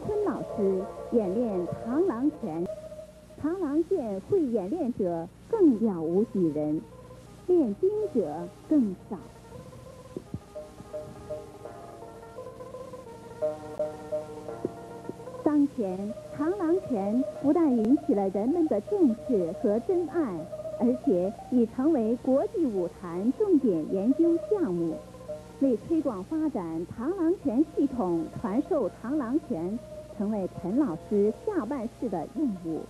坤老师演练螳螂拳，螳螂剑会演练者更了无几人，练兵者更少。当前，螳螂拳不但引起了人们的重视和珍爱，而且已成为国际舞坛重点研究项目。为推广发展螳螂拳系统，传授螳螂拳，成为陈老师下半世的任务。